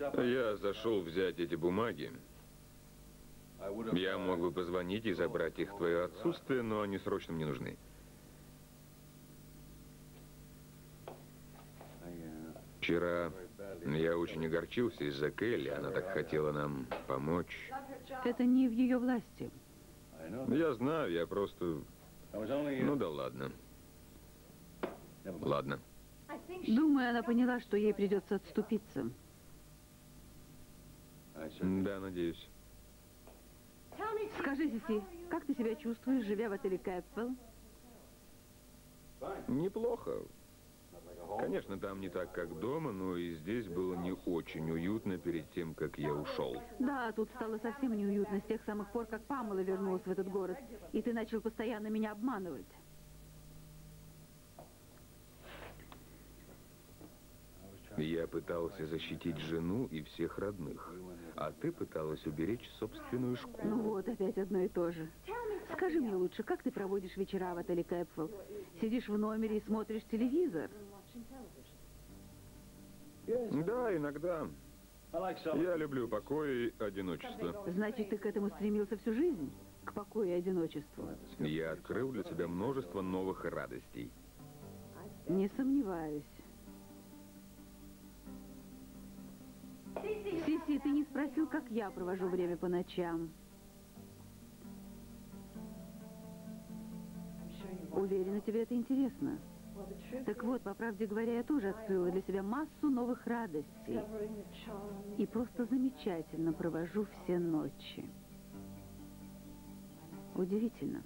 Я зашел взять эти бумаги. Я мог бы позвонить и забрать их в твое отсутствие, но они срочно мне нужны. Вчера я очень огорчился из-за Келли. Она так хотела нам помочь. Это не в ее власти. Я знаю, я просто... Ну да ладно. Ладно. Думаю, она поняла, что ей придется отступиться. Да, надеюсь. Скажи, Сиси, как ты себя чувствуешь, живя в отеле Кэпфелл? Неплохо. Конечно, там не так, как дома, но и здесь было не очень уютно перед тем, как я ушел. Да, тут стало совсем неуютно с тех самых пор, как Памела вернулась в этот город. И ты начал постоянно меня обманывать. Я пытался защитить жену и всех родных, а ты пыталась уберечь собственную шкуру. Ну вот, опять одно и то же. Скажи мне лучше, как ты проводишь вечера в отеле Кэпфелл? Сидишь в номере и смотришь телевизор? Да, иногда. Я люблю покой и одиночество. Значит, ты к этому стремился всю жизнь? К покою и одиночеству? Я открыл для себя множество новых радостей. Не сомневаюсь. Ты не спросил, как я провожу время по ночам. Уверена, тебе это интересно. Так вот, по правде говоря, я тоже открыла для себя массу новых радостей. И просто замечательно провожу все ночи. Удивительно.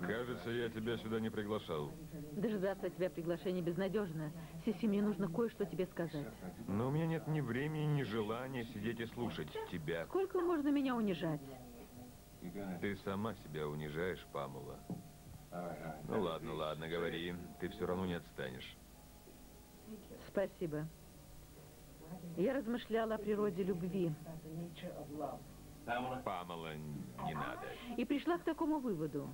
Кажется, я тебя сюда не приглашал. Дожидаться от тебя приглашения безнадежно. Сиси, мне нужно кое-что тебе сказать. Но у меня нет ни времени, ни желания сидеть и слушать тебя. Сколько можно меня унижать? Ты сама себя унижаешь, Памела. Ну ладно, ладно, говори. Ты все равно не отстанешь. Спасибо. Я размышляла о природе любви. Памела, не надо. И пришла к такому выводу.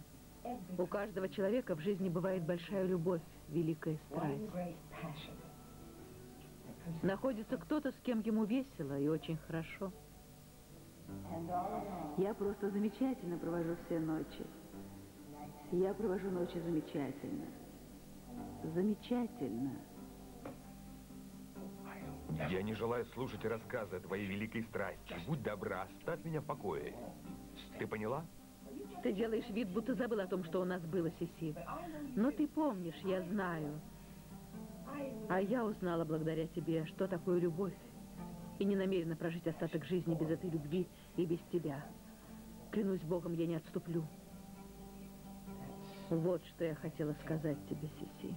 У каждого человека в жизни бывает большая любовь, великая страсть. Находится кто-то, с кем ему весело и очень хорошо. Я просто замечательно провожу все ночи. Я провожу ночи замечательно. Замечательно. Я не желаю слушать рассказы о твоей великой страсти. Будь добра, оставь меня в покое. Ты поняла? Ты делаешь вид, будто забыл о том, что у нас было, Сиси. Но ты помнишь, я знаю. А я узнала благодаря тебе, что такое любовь. И не намерена прожить остаток жизни без этой любви и без тебя. Клянусь Богом, я не отступлю. Вот что я хотела сказать тебе, Сиси.